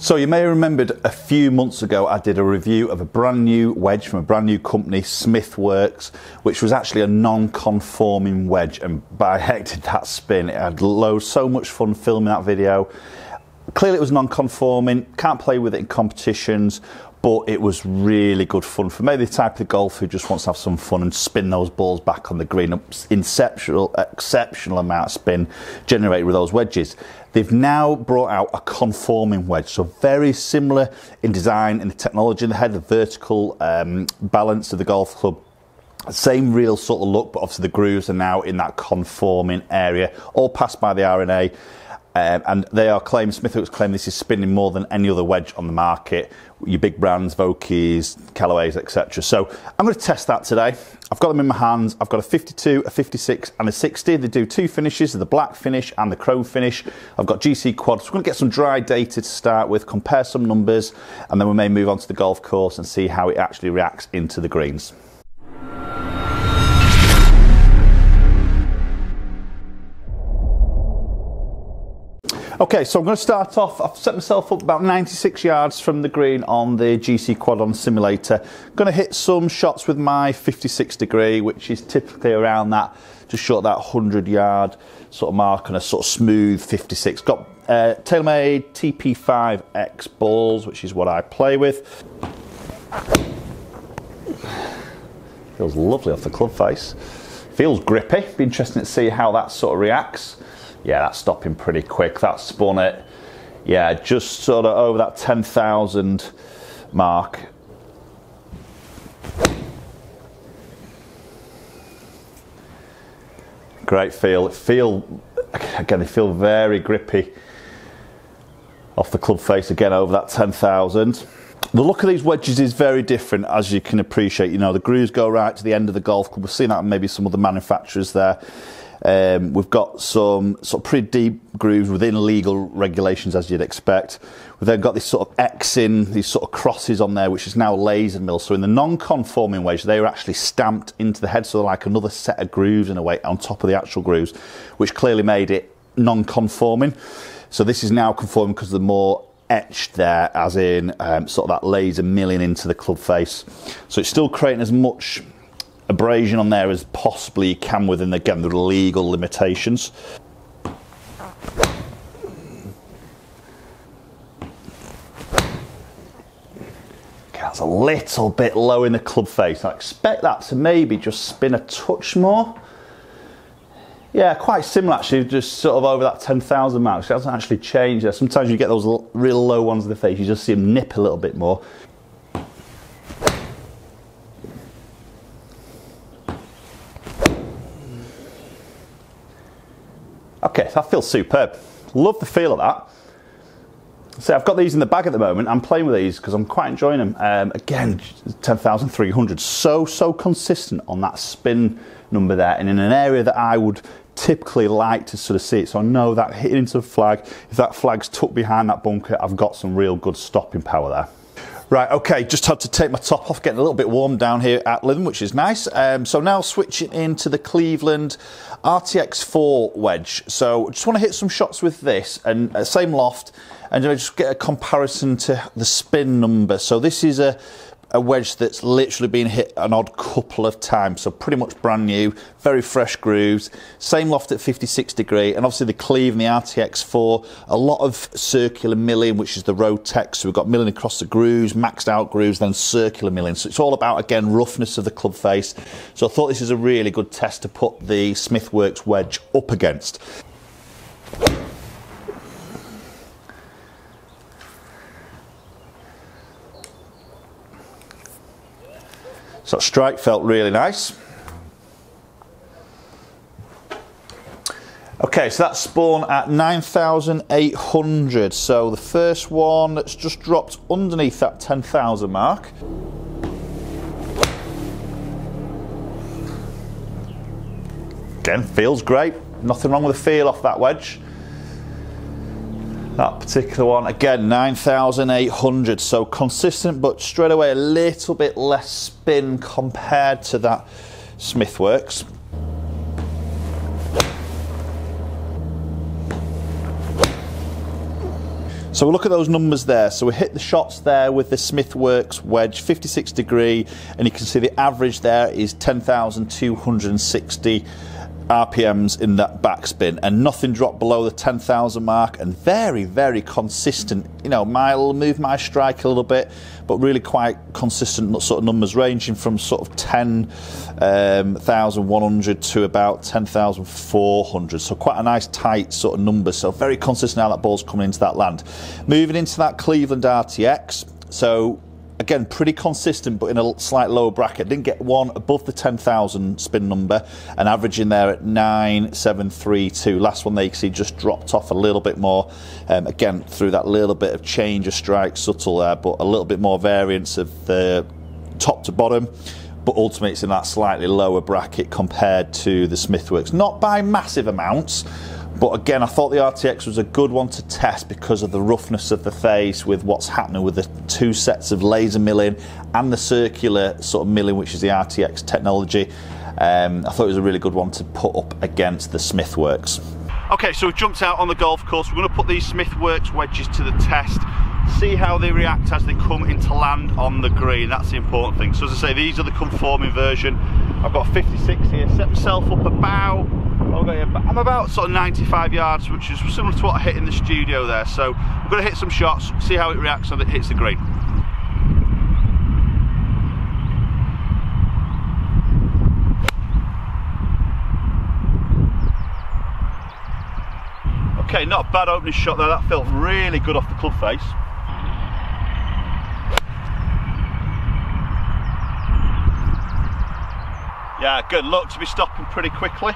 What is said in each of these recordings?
So you may have remembered a few months ago I did a review of a brand new wedge from a brand new company, Smithworks, which was actually a non-conforming wedge and by heck did that spin. It had loads, so much fun filming that video. Clearly it was non-conforming, can't play with it in competitions, but it was really good fun for me. The type of golfer who just wants to have some fun and spin those balls back on the green. Exceptional, exceptional amount of spin generated with those wedges. They've now brought out a conforming wedge, so very similar in design and the technology in the head, the vertical um, balance of the golf club. Same real sort of look, but obviously the grooves are now in that conforming area, all passed by the R&A. Um, and they are claiming, Smithworks claim this is spinning more than any other wedge on the market. Your big brands, Vokeys, Callaways, etc. So I'm going to test that today. I've got them in my hands. I've got a 52, a 56, and a 60. They do two finishes, the black finish and the chrome finish. I've got GC quads. So we're going to get some dry data to start with, compare some numbers, and then we may move on to the golf course and see how it actually reacts into the greens. Okay, so I'm going to start off. I've set myself up about 96 yards from the green on the GC Quad on simulator. Going to hit some shots with my 56 degree, which is typically around that, just short that 100 yard sort of mark and a sort of smooth 56. Got uh, TaylorMade TP5X balls, which is what I play with. Feels lovely off the club face. Feels grippy. Be interesting to see how that sort of reacts yeah, that's stopping pretty quick. That spun it, yeah, just sort of over that 10,000 mark. Great feel. It feel again. They feel very grippy off the club face again over that 10,000. The look of these wedges is very different, as you can appreciate. You know, the grooves go right to the end of the golf club. We've seen that maybe some other manufacturers there. Um, we've got some sort of pretty deep grooves within legal regulations, as you'd expect. We've then got this sort of X in, these sort of crosses on there, which is now laser mill. So in the non-conforming wedge, they were actually stamped into the head, so like another set of grooves in a way on top of the actual grooves, which clearly made it non-conforming. So this is now conforming because the more etched there, as in um, sort of that laser milling into the club face. So it's still creating as much abrasion on there as possibly you can within, again, the legal limitations. That's a little bit low in the club face. I expect that to maybe just spin a touch more. Yeah, quite similar actually, just sort of over that 10,000 mark. It hasn't actually changed there. Sometimes you get those real low ones in the face, you just see them nip a little bit more. Okay, that feels superb. Love the feel of that. So I've got these in the bag at the moment. I'm playing with these because I'm quite enjoying them. Um, again, 10,300. So, so consistent on that spin number there. And in an area that I would typically like to sort of see it. So I know that hitting into a flag, if that flag's tucked behind that bunker, I've got some real good stopping power there. Right, okay, just had to take my top off, getting a little bit warm down here at Lytham, which is nice. Um, so now switching into the Cleveland RTX4 wedge. So just want to hit some shots with this and uh, same loft and just get a comparison to the spin number. So this is a a wedge that's literally been hit an odd couple of times, so pretty much brand new, very fresh grooves, same loft at 56 degree, and obviously the cleave and the RTX4, a lot of circular milling, which is the Rotex, so we've got milling across the grooves, maxed out grooves, then circular milling, so it's all about, again, roughness of the club face, so I thought this is a really good test to put the Smithworks wedge up against. So strike felt really nice. Okay, so that's spawn at 9,800. So the first one that's just dropped underneath that 10,000 mark. Again, feels great. Nothing wrong with the feel off that wedge. That particular one, again, 9,800. So consistent, but straight away a little bit less spin compared to that Smithworks. So we'll look at those numbers there. So we hit the shots there with the Smithworks wedge, 56 degree, and you can see the average there is 10,260 RPMs in that backspin, and nothing dropped below the 10,000 mark, and very, very consistent. You know, I'll move my strike a little bit, but really quite consistent sort of numbers, ranging from sort of 10,100 um, to about 10,400. So quite a nice tight sort of number. So very consistent how that ball's coming into that land. Moving into that Cleveland RTX. So again, pretty consistent, but in a slight lower bracket. Didn't get one above the 10,000 spin number and averaging there at 9732. Last one can see just dropped off a little bit more. Um, again, through that little bit of change of strike, subtle there, but a little bit more variance of the top to bottom. But ultimately, it's in that slightly lower bracket compared to the Smithworks. Not by massive amounts, but again, I thought the RTX was a good one to test because of the roughness of the face with what's happening with the two sets of laser milling and the circular sort of milling, which is the RTX technology. Um, I thought it was a really good one to put up against the Smithworks. Okay, so we've jumped out on the golf course. We're going to put these Smithworks wedges to the test, see how they react as they come into land on the green. That's the important thing. So as I say, these are the conforming version. I've got 56 here, set myself up about I'm about sort of 95 yards, which is similar to what I hit in the studio there. So I'm going to hit some shots, see how it reacts when it hits the green. Okay, not a bad opening shot there. That felt really good off the club face. Yeah, good luck to be stopping pretty quickly.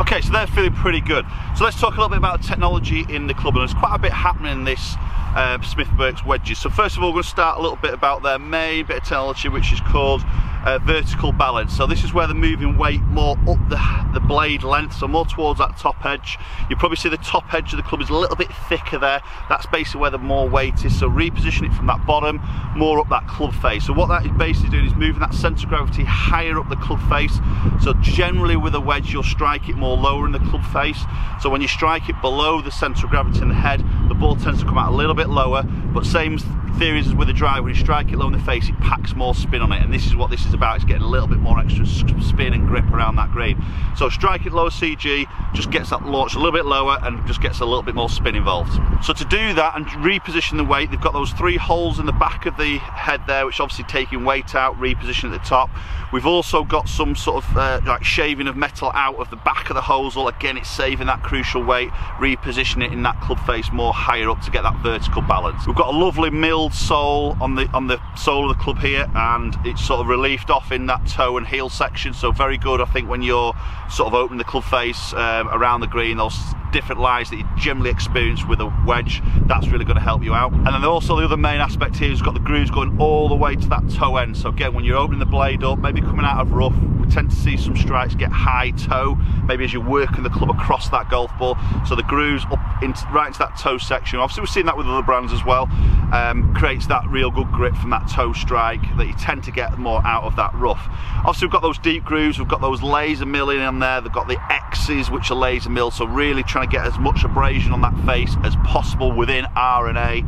Okay, so they're feeling pretty good. So let's talk a little bit about technology in the club, and there's quite a bit happening in this uh, Burkes wedges. So first of all, we're going to start a little bit about their main bit of technology, which is called uh, vertical balance. So this is where the moving weight more up the, the blade length, so more towards that top edge. You probably see the top edge of the club is a little bit thicker there. That's basically where the more weight is. So reposition it from that bottom, more up that club face. So what that is basically doing is moving that centre of gravity higher up the club face. So generally with a wedge, you'll strike it more lower in the club face. So when you strike it below the centre of gravity in the head, the ball tends to come out a little bit lower, but same theories as with a drive, when you strike it low in the face, it packs more spin on it, and this is what this is about, it's getting a little bit more extra spin and grip around that green. So strike it low CG, just gets that launch a little bit lower and just gets a little bit more spin involved. So to do that and reposition the weight, they've got those three holes in the back of the head there, which obviously taking weight out, reposition at the top. We've also got some sort of uh, like shaving of metal out of the back of the hosel. Again, it's saving that crucial weight, reposition it in that club face more higher up to get that vertical balance. We've got a lovely milled sole on the on the sole of the club here, and it's sort of off in that toe and heel section. So very good, I think, when you're sort of opening the club face um, around the green, those different lies that you generally experience with a wedge, that's really going to help you out. And then also the other main aspect here is got the grooves going all the way to that toe end. So again, when you're opening the blade up, maybe coming out of rough, we tend to see some strikes get high toe, maybe as you're working the club across that golf ball. So the grooves up into, right into that toe section. Obviously we've seen that with other brands as well. Um, creates that real good grip from that toe strike that you tend to get more out of that rough. Obviously we've got those deep grooves, we've got those laser milling in there, they've got the X's which are laser milled, so really trying to get as much abrasion on that face as possible within R&A,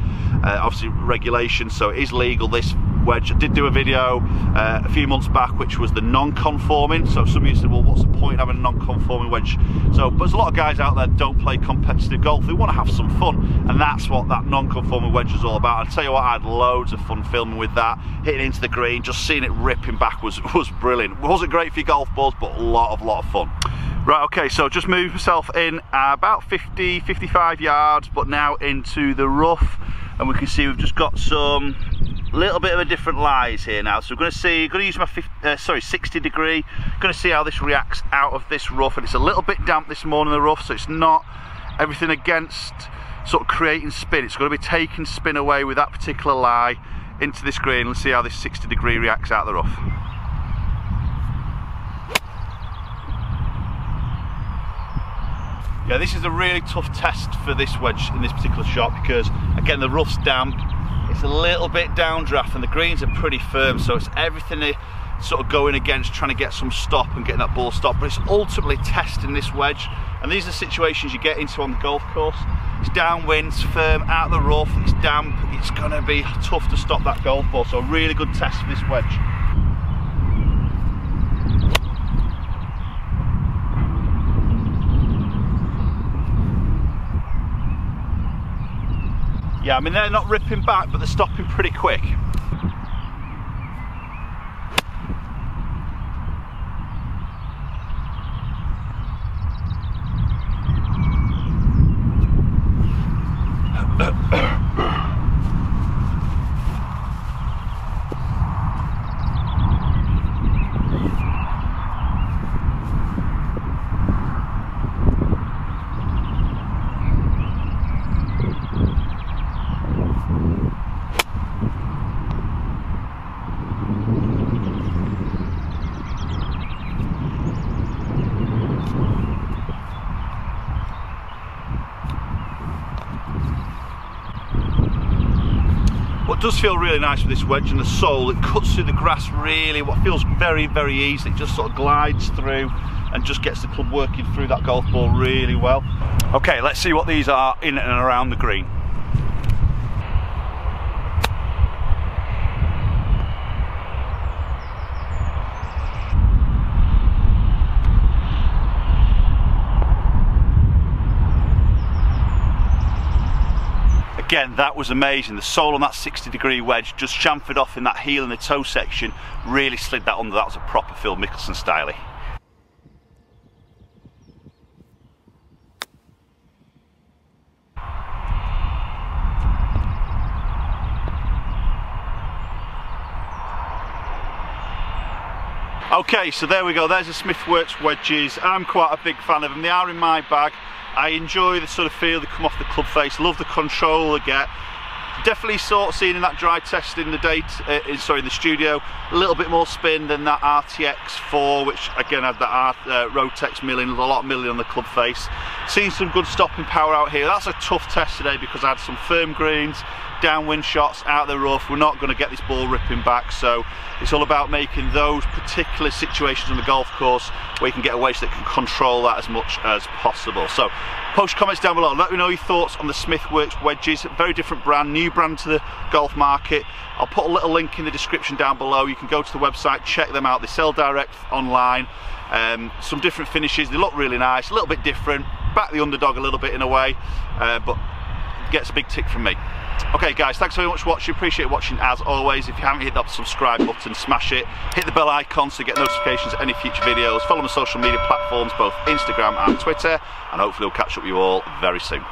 uh, obviously regulation, so it is legal this wedge. I did do a video uh, a few months back which was the non-conforming, so some of you said, well what's the point of having a non-conforming wedge? So, but there's a lot of guys out there don't play competitive golf, they want to have some fun, and that's what that non-conforming wedge is all about. I'll tell you what, I had loads of fun filming with that, hitting into the green, just seeing it ripping back was, was brilliant. It wasn't great for your golf balls, but a lot of, lot of fun. Right, okay, so just moved myself in about 50, 55 yards, but now into the rough, and we can see we've just got some little bit of a different lies here now. So we're going to see, going to use my 50, uh, sorry 60 degree, going to see how this reacts out of this rough, and it's a little bit damp this morning the rough, so it's not everything against sort of creating spin. It's going to be taking spin away with that particular lie into this green. Let's see how this 60 degree reacts out of the rough. Yeah, this is a really tough test for this wedge in this particular shot because, again, the rough's damp, it's a little bit downdraft and the greens are pretty firm, so it's everything sort of going against trying to get some stop and getting that ball stopped, but it's ultimately testing this wedge. And these are situations you get into on the golf course. It's downwind, it's firm, out of the rough, it's damp, it's gonna be tough to stop that golf ball. So a really good test for this wedge. Yeah, I mean, they're not ripping back, but they're stopping pretty quick. What does feel really nice with this wedge and the sole, it cuts through the grass really, what feels very, very easy. It just sort of glides through and just gets the club working through that golf ball really well. Okay, let's see what these are in and around the green. Again, that was amazing. The sole on that 60 degree wedge just chamfered off in that heel and the toe section, really slid that under. That was a proper Phil Mickelson style. Okay, so there we go. There's the Smithworks wedges. I'm quite a big fan of them. They are in my bag. I enjoy the sort of feel they come off the club face. Love the control they get. Definitely sort of seeing in that dry test in the date, uh, sorry, in the studio, a little bit more spin than that RTX 4, which again had that R, uh, Rotex milling, a lot of milling on the club face. Seeing some good stopping power out here. That's a tough test today because I had some firm greens, downwind shots out of the rough. We're not going to get this ball ripping back, so it's all about making those particular situations on the golf course where you can get away so that can control that as much as possible. So post comments down below. Let me know your thoughts on the Smithworks wedges. Very different brand, new brand to the golf market. I'll put a little link in the description down below. You can go to the website, check them out. They sell direct online. Um, some different finishes. They look really nice, a little bit different. Back the underdog a little bit in a way, uh, but gets a big tick from me. Okay guys, thanks very much for watching, appreciate watching as always. If you haven't hit that subscribe button, smash it. Hit the bell icon to get notifications of any future videos. Follow my social media platforms, both Instagram and Twitter. And hopefully we'll catch up with you all very soon.